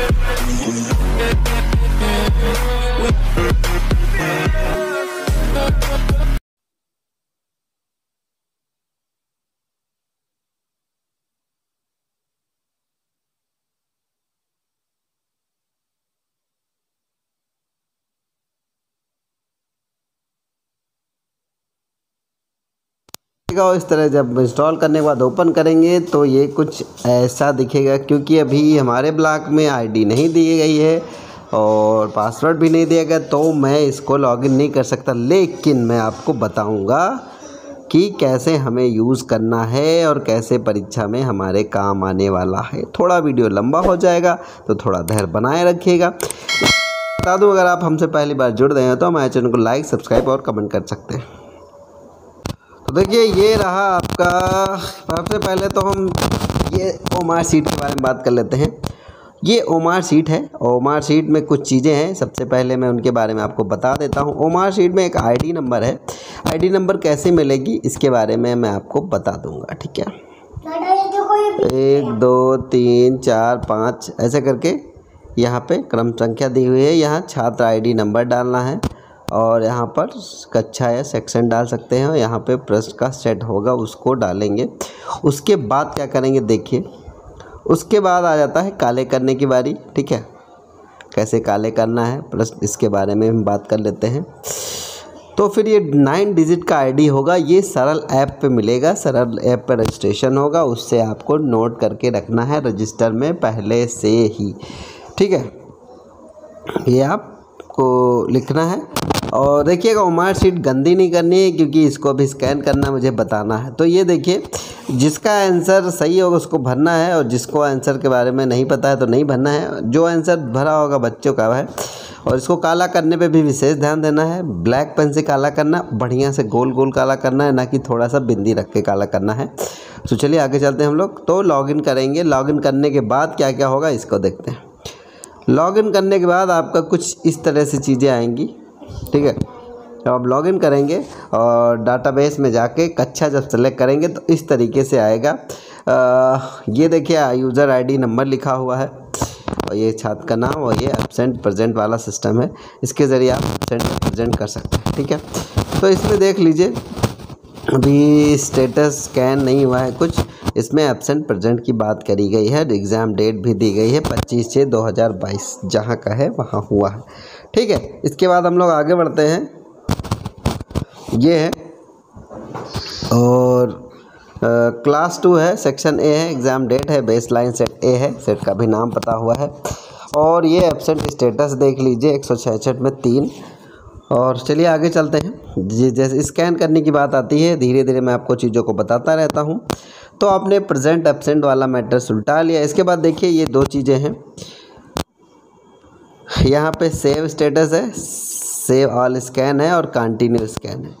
Yeah. और इस तरह जब इंस्टॉल करने के बाद ओपन करेंगे तो ये कुछ ऐसा दिखेगा, क्योंकि अभी हमारे ब्लॉक में आईडी नहीं दी गई है, और पासवर्ड भी नहीं दिया गया तो मैं इसको लॉगिन नहीं कर सकता। लेकिन मैं आपको बताऊँगा कि कैसे हमें यूज़ करना है, और कैसे परीक्षा में हमारे काम आने वाला है। थोड़ा वीडियो लंबा हो जाएगा तो थोड़ा धैर्य बनाए रखिएगा। बता दूँ, अगर आप हमसे पहली बार जुड़ रहे हैं तो हमारे चैनल को लाइक सब्सक्राइब और कमेंट कर सकते हैं। तो देखिए ये रहा आपका सबसे पहले तो हम ये ओमार सीट के बारे में बात कर लेते हैं। ये ओमार सीट है ओमार सीट में कुछ चीज़ें हैं। सबसे पहले मैं उनके बारे में आपको बता देता हूँ। ओमार सीट में एक आईडी नंबर है। आईडी नंबर कैसे मिलेगी इसके बारे में मैं आपको बता दूँगा ठीक है? एक दो तीन चार पाँच ऐसे करके यहाँ पे क्रम संख्या दी हुई है। यहाँ छात्र आईडी नंबर डालना है। और यहाँ पर कक्षा या सेक्शन डाल सकते हैं यहाँ पे प्रश्न का सेट होगा, उसको डालेंगे। उसके बाद क्या करेंगे, देखिए। उसके बाद आ जाता है काले करने की बारी, ठीक है? कैसे काले करना है प्लस इसके बारे में हम बात कर लेते हैं। तो फिर ये नाइन डिजिट का आईडी होगा, ये सरल ऐप पे मिलेगा, सरल ऐप पे रजिस्ट्रेशन होगा, उससे आपको नोट करके रखना है रजिस्टर में पहले से ही, ठीक है? ये आपको लिखना है। और देखिएगा, उमार सीट गंदी नहीं करनी है, क्योंकि इसको अभी स्कैन करना मुझे बताना है। तो ये देखिए, जिसका आंसर सही होगा, उसको भरना है, और जिसको आंसर के बारे में नहीं पता है तो नहीं भरना है। जो आंसर भरा होगा, बच्चों का है। और इसको काला करने पे भी विशेष ध्यान देना है। ब्लैक पेन से काला करना, बढ़िया से गोल गोल काला करना है, ना कि थोड़ा सा बिंदी रख के काला करना है। तो चलिए, आगे चलते हैं हम लोग। तो लॉगिन करेंगे। लॉगिन करने के बाद क्या क्या होगा, इसको देखते हैं। लॉगिन करने के बाद आपका कुछ इस तरह से चीज़ें आएँगी ठीक है? जब आप लॉगिन करेंगे और डाटाबेस में जाके कक्षा जब सेलेक्ट करेंगे तो इस तरीके से आएगा। आ, ये देखिए यूज़र आईडी नंबर लिखा हुआ है और ये छात्र का नाम और ये एबसेंट प्रेजेंट वाला सिस्टम है। इसके ज़रिए आप एबसेंट प्रेजेंट कर सकते हैं ठीक है? तो इसमें देख लीजिए अभी स्टेटस स्कैन नहीं हुआ है कुछ। इसमें एबसेंट प्रेजेंट की बात करी गई है। एग्ज़ाम डेट भी दी गई है पच्चीस छः दो हज़ार बाईस, जहाँ का है, वहाँ हुआ है। ठीक है, इसके बाद हम लोग आगे बढ़ते हैं। ये है, और क्लास टू है सेक्शन ए है एग्ज़ाम डेट है बेस लाइन सेट ए है सेट का भी नाम पता हुआ है। और ये एबसेंट स्टेटस देख लीजिए, एक सौ छः में तीन। और चलिए आगे चलते हैं। जी, जैसे स्कैन करने की बात आती है धीरे धीरे मैं आपको चीज़ों को बताता रहता हूँ। तो आपने प्रेजेंट एबसेंट वाला मैटर सुलटा लिया। इसके बाद देखिए, ये दो चीज़ें हैं। यहाँ पे सेव स्टेटस है सेव ऑल स्कैन है और कंटिन्यू स्कैन है।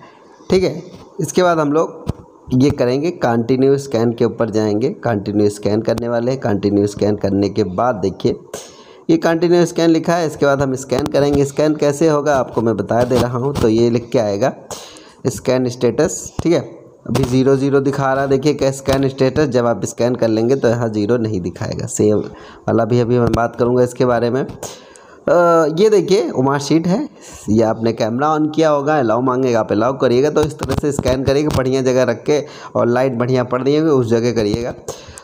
ठीक है? इसके बाद हम लोग ये करेंगे कंटिन्यू स्कैन के ऊपर जाएँगे। कंटिन्यू स्कैन करने वाले हैं। कंटिन्यू स्कैन करने के बाद देखिए, ये कंटिन्यू स्कैन लिखा है। इसके बाद हम स्कैन करेंगे। स्कैन कैसे होगा, आपको मैं बता दे रहा हूँ। तो ये लिख के आएगा स्कैन स्टेटस ठीक है? अभी ज़ीरो ज़ीरो दिखा रहा है। देखिए क्या स्कैन स्टेटस जब आप स्कैन कर लेंगे तो यहाँ ज़ीरो नहीं दिखाएगा। सेम वाला भी अभी मैं बात करूँगा इसके बारे में। आ, ये देखिए उमार शीट है। ये आपने कैमरा ऑन किया होगा अलाउ मांगेगा आप अलाउ करिएगा तो इस तरह से स्कैन करिएगा बढ़िया जगह रख के और लाइट बढ़िया पड़ रही है उस जगह करिएगा।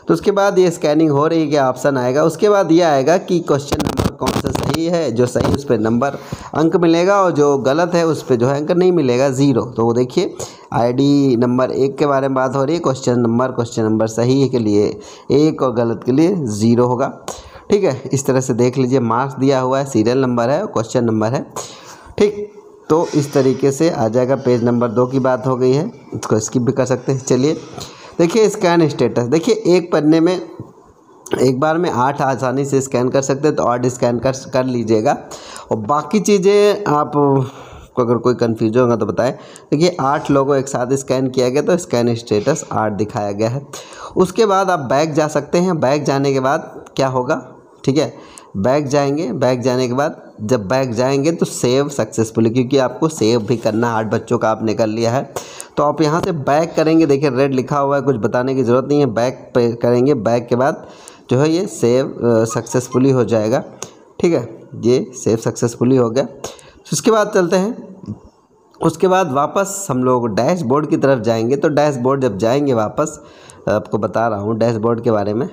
तो उसके बाद ये स्कैनिंग हो रही है क्या ऑप्शन आएगा। उसके बाद ये आएगा कि क्वेश्चन नंबर कौन सा सही है, जो सही उस पर नंबर अंक मिलेगा और जो गलत है, उस पर जो है अंक नहीं मिलेगा ज़ीरो तो वो देखिए आईडी नंबर एक के बारे में बात हो रही है क्वेश्चन नंबर क्वेश्चन नंबर सही के लिए एक और गलत के लिए ज़ीरो होगा। ठीक है, इस तरह से देख लीजिए मार्क्स दिया हुआ है सीरियल नंबर है क्वेश्चन नंबर है। ठीक तो इस तरीके से आ जाएगा पेज नंबर दो की बात हो गई है, इसको स्किप भी कर सकते हैं। चलिए, देखिए स्कैन स्टेटस देखिए एक पन्ने में एक बार में आठ आसानी से स्कैन कर सकते हैं तो आठ स्कैन कर कर लीजिएगा। और बाकी चीज़ें आप, को अगर कोई कन्फ्यूज़न होगा तो बताएँ। देखिए, आठ लोगों एक साथ स्कैन किया गया तो स्कैन स्टेटस आठ दिखाया गया है। उसके बाद आप बैग जा सकते हैं। बैग जाने के बाद क्या होगा? ठीक है, बैग जाएँगे। बैग जाने के बाद जब बैग जाएँगे तो सेव सक्सेसफुली क्योंकि आपको सेव भी करना आठ बच्चों का आपने कर लिया है। तो आप यहाँ से बैक करेंगे। देखिए रेड लिखा हुआ है, कुछ बताने की ज़रूरत नहीं है। बैक पे करेंगे। बैक के बाद जो है ये सेव सक्सेसफुली हो जाएगा। ठीक है? ये सेव सक्सेसफुली हो गया। उसके बाद चलते हैं। उसके बाद वापस हम लोग डैशबोर्ड की तरफ़ जाएँगे। तो डैशबोर्ड जब जाएँगे वापस, आपको बता रहा हूँ डैशबोर्ड के बारे में।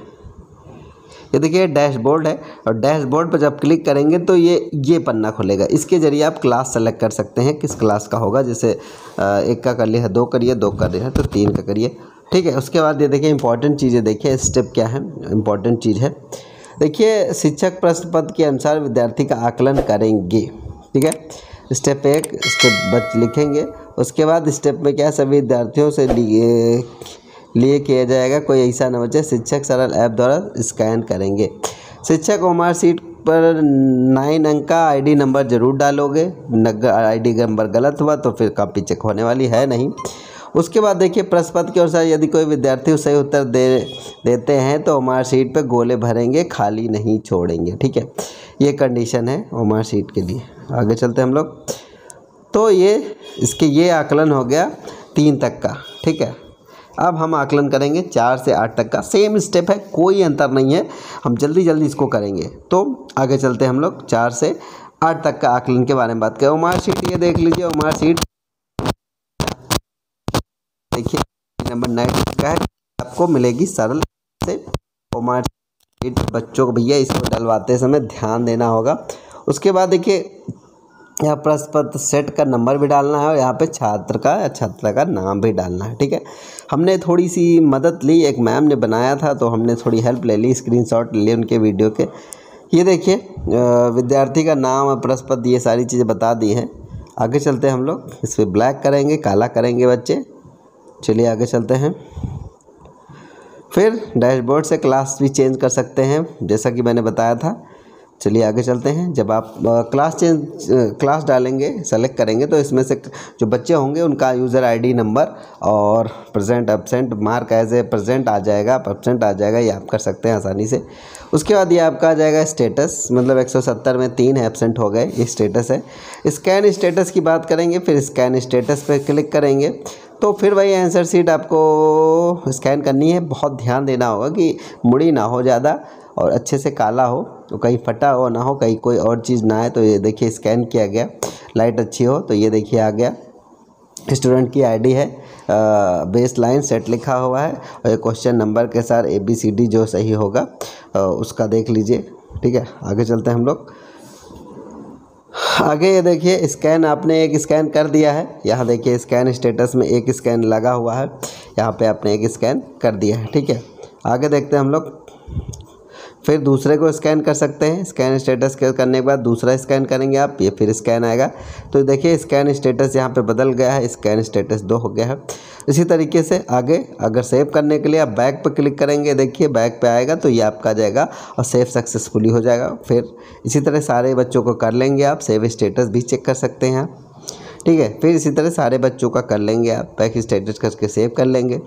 ये देखिए डैशबोर्ड है और डैशबोर्ड पर जब क्लिक करेंगे तो ये ये पन्ना खुलेगा। इसके ज़रिए आप क्लास सेलेक्ट कर सकते हैं। किस क्लास का होगा? जैसे एक का कर लिया, दो करिए, दो कर लिया तो तीन का करिए। ठीक है, उसके बाद ये देखिए इंपॉर्टेंट चीज़ें देखिए स्टेप क्या है? इंपॉर्टेंट चीज़ है। देखिए, शिक्षक प्रश्न पद के अनुसार विद्यार्थी का आकलन करेंगे। ठीक है? स्टेप एक स्टेप बच लिखेंगे। उसके बाद स्टेप में क्या सभी विद्यार्थियों से लिए किया जाएगा। कोई ऐसा न बचे, शिक्षक सरल ऐप द्वारा स्कैन करेंगे। शिक्षक ओमार सीट पर नाइन अंक का आईडी नंबर ज़रूर डालोगे। नगर आईडी नंबर गलत हुआ तो फिर कॉपी चेक होने वाली है नहीं। उसके बाद देखिए प्रश्न पत्र के अनुसार यदि कोई विद्यार्थी सही उत्तर दे, देते हैं तो ओमार सीट पे गोले भरेंगे, खाली नहीं छोड़ेंगे, ठीक है? ये कंडीशन है ओमार सीट के लिए। आगे चलते हम लोग। तो ये, इसके ये आकलन हो गया तीन तक का, ठीक है? अब हम आकलन करेंगे चार से आठ तक का। सेम स्टेप है, कोई अंतर नहीं है, हम जल्दी जल्दी इसको करेंगे। तो आगे चलते हम लोग, चार से आठ तक का आकलन के बारे में बात करें। उमार शीट ये देख लीजिए उमार शीट देखिए नंबर नाइन का है। आपको मिलेगी सरल से शीट बच्चों को भैया इसको डलवाते समय ध्यान देना होगा। उसके बाद देखिए, यहाँ प्रश्न पत्र सेट का नंबर भी डालना है और यहाँ पे छात्र का या छात्रा का नाम भी डालना है, ठीक है? हमने थोड़ी सी मदद ली, एक मैम ने बनाया था तो हमने थोड़ी हेल्प ले ली स्क्रीनशॉट ले ली उनके वीडियो के। ये देखिए विद्यार्थी का नाम और प्रश्न पत्र ये सारी चीज़ें बता दी हैं। आगे चलते हम लोग इस पर ब्लैक करेंगे, काला करेंगे बच्चे। चलिए आगे चलते हैं। फिर डैशबोर्ड से क्लास भी चेंज कर सकते हैं, जैसा कि मैंने बताया था। चलिए आगे चलते हैं। जब आप क्लास चेंज क्लास डालेंगे सेलेक्ट करेंगे तो इसमें से जो बच्चे होंगे, उनका यूज़र आईडी नंबर और present absent mark as a present आ जाएगा एबसेंट आ जाएगा, ये आप कर सकते हैं आसानी से। उसके बाद ये आपका आ जाएगा स्टेटस मतलब 170 में तीन एबसेंट हो गए, ये स्टेटस है। स्कैन स्टेटस की बात करेंगे, फिर स्कैन स्टेटस पर क्लिक करेंगे। तो फिर वही आंसर सीट आपको स्कैन करनी है। बहुत ध्यान देना होगा कि मुड़ी ना हो ज़्यादा और अच्छे से काला हो तो कहीं फटा हो ना हो कहीं कोई और चीज़ ना आए तो ये देखिए स्कैन किया गया। लाइट अच्छी हो तो ये देखिए आ गया। स्टूडेंट की आईडी है बेस लाइन सेट लिखा हुआ है और ये क्वेश्चन नंबर के साथ ए बी सी डी जो सही होगा आ, उसका देख लीजिए। ठीक है आगे चलते हैं हम लोग। आगे ये देखिए स्कैन आपने एक स्कैन कर दिया है। यहाँ देखिए स्कैन स्टेटस में एक स्कैन लगा हुआ है। यहाँ पे आपने एक स्कैन कर दिया है, ठीक है? आगे देखते हैं हम लोग। फिर दूसरे को स्कैन कर सकते हैं। स्कैन स्टेटस करने के बाद दूसरा स्कैन करेंगे आप, ये फिर स्कैन आएगा। तो देखिए, स्कैन स्टेटस यहाँ पे बदल गया है, स्कैन स्टेटस दो हो गया है। इसी तरीके से आगे, अगर सेव करने के लिए आप बैक पर क्लिक करेंगे, देखिए बैक पे आएगा तो ये आपका जाएगा और सेव सक्सेसफुली हो जाएगा। फिर इसी तरह सारे बच्चों को कर लेंगे आप, सेव स्टेटस भी चेक कर सकते हैं ठीक है, फिर इसी तरह सारे बच्चों का कर लेंगे आप, बैक स्टेटस करके सेव कर लेंगे।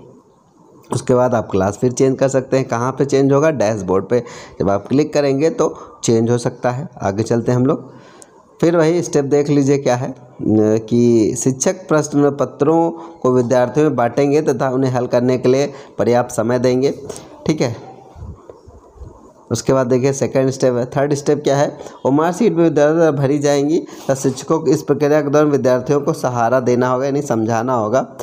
उसके बाद आप क्लास फिर चेंज कर सकते हैं। कहाँ पे चेंज होगा? डैशबोर्ड पे। जब आप क्लिक करेंगे तो चेंज हो सकता है। आगे चलते हैं हम लोग। फिर वही स्टेप देख लीजिए क्या है। कि शिक्षक प्रश्न पत्रों को विद्यार्थियों में बांटेंगे तथा उन्हें हल करने के लिए पर्याप्त समय देंगे। ठीक है? उसके बाद देखिए सेकंड स्टेप है। थर्ड स्टेप क्या है? वो मार्कशीट में विद्यार्थियों भरी जाएँगी। तो शिक्षकों को इस प्रक्रिया के दौरान विद्यार्थियों को सहारा देना होगा, यानी समझाना होगा।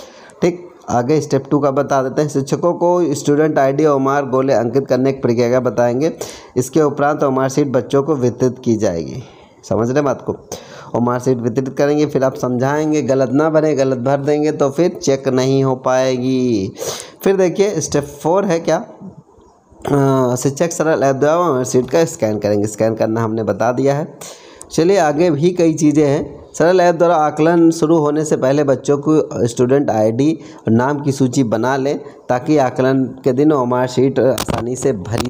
आगे स्टेप टू का बता देते हैं। शिक्षकों को स्टूडेंट आईडी और उमार गोले अंकित करने की प्रक्रिया बताएँगे। इसके उपरांत उमार सीट बच्चों को वितरित की जाएगी। समझ रहे बात को? उमार सीट वितरित करेंगे, फिर आप समझाएँगे, गलत ना बने, गलत भर देंगे तो फिर चेक नहीं हो पाएगी। फिर देखिए स्टेप फोर है क्या? शिक्षक सरल ऐप सीट का स्कैन करेंगे। स्कैन करना हमने बता दिया है। चलिए, आगे भी कई चीज़ें हैं। सरल ऐप द्वारा आकलन शुरू होने से पहले बच्चों को स्टूडेंट आईडी और नाम की सूची बना लें ताकि आकलन के दिन ओमार शीट आसानी से भरी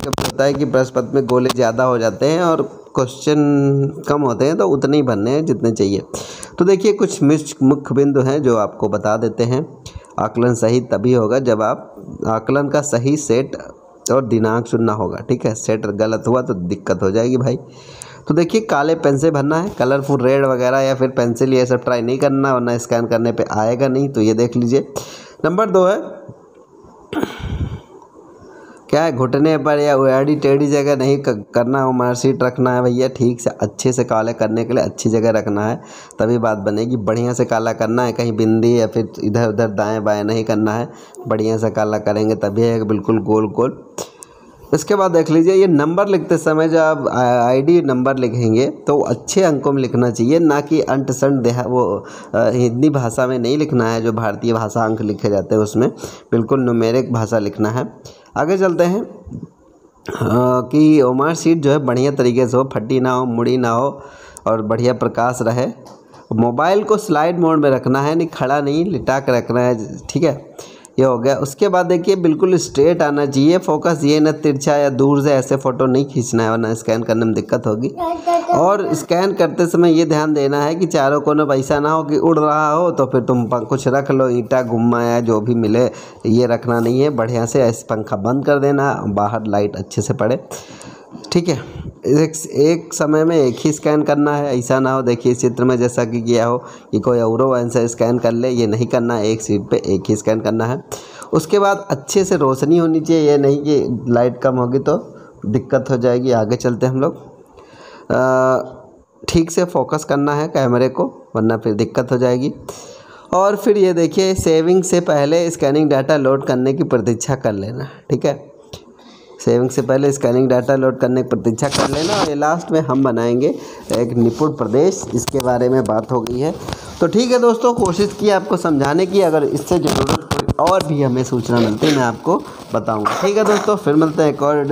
जब होता है कि बृहस्पति में गोले ज़्यादा हो जाते हैं और क्वेश्चन कम होते हैं तो उतने ही भरने हैं जितने चाहिए। तो देखिए, कुछ मुख्य बिंदु हैं जो आपको बता देते हैं। आकलन सही तभी होगा जब आप आकलन का सही सेट और दिनांक चुनना होगा, ठीक है? सेट गलत हुआ तो दिक्कत हो जाएगी भाई। तो देखिए, काले पेन से भरना है कलरफुल रेड वगैरह या फिर पेंसिल ये सब ट्राई नहीं करना, वरना स्कैन करने पे आएगा नहीं तो ये देख लीजिए। नंबर दो है क्या है, घुटने पर या एडी टेढ़ी जगह नहीं करना हो मार्कशीट रखना है भैया, ठीक से, अच्छे से काले करने के लिए अच्छी जगह रखना है, तभी बात बनेगी, बढ़िया से काला करना है, कहीं बिंदी या फिर इधर उधर दाएँ बाएँ नहीं करना है, बढ़िया से काला करेंगे तभी है, बिल्कुल गोल गोल। इसके बाद देख लीजिए, ये नंबर लिखते समय जब आप आईडी नंबर लिखेंगे तो अच्छे अंकों में लिखना चाहिए, ना कि अंट संट देहा, वो हिंदी भाषा में नहीं लिखना है, जो भारतीय भाषा अंक लिखे जाते हैं उसमें, बिल्कुल नुमेरिक भाषा लिखना है। आगे चलते हैं। कि ओमार सीट जो है बढ़िया तरीके से हो, फटी ना हो, मुड़ी ना हो और बढ़िया प्रकाश रहे। मोबाइल को स्लाइड मोड में रखना है, नहीं खड़ा नहीं, लिटा कर रखना है, ठीक है? ये हो गया। उसके बाद देखिए, बिल्कुल स्ट्रेट आना चाहिए। फोकस ये ना तिरछा या दूर से ऐसे फ़ोटो नहीं खींचना है, वरना स्कैन करने में दिक्कत होगी। और स्कैन करते समय ये ध्यान देना है कि चारों कोने पैसा ना हो कि उड़ रहा हो तो फिर तुम कुछ रख लो, ईंटा घुमा या जो भी मिले, ये रखना नहीं है। बढ़िया से ऐसे पंखा बंद कर देना, बाहर लाइट अच्छे से पड़े। ठीक है। एक एक समय में एक ही स्कैन करना है, ऐसा ना हो, देखिए, इस चित्र में जैसा कि किया हो कि कोई और आंसर स्कैन कर ले, ये नहीं करना है एक सीट पे एक ही स्कैन करना है। उसके बाद अच्छे से रोशनी होनी चाहिए, ये नहीं कि लाइट कम होगी तो दिक्कत हो जाएगी, आगे चलते हम लोग। ठीक से फोकस करना है कैमरे को, वरना फिर दिक्कत हो जाएगी। और फिर ये देखिए सेविंग से पहले स्कैनिंग डाटा लोड करने की प्रतीक्षा कर लेना, ठीक है। सेविंग से पहले स्कैनिंग डाटा लोड करने की प्रतीक्षा कर लेना और ये लास्ट में हम बनाएँगे एक निपुण प्रदेश। इसके बारे में बात हो गई है। तो ठीक है दोस्तों, कोशिश की आपको समझाने की। अगर इससे ज़रूरत कोई और भी हमें सूचना मिलती है, मैं आपको बताऊँगा। ठीक है दोस्तों, फिर मिलते हैं एक और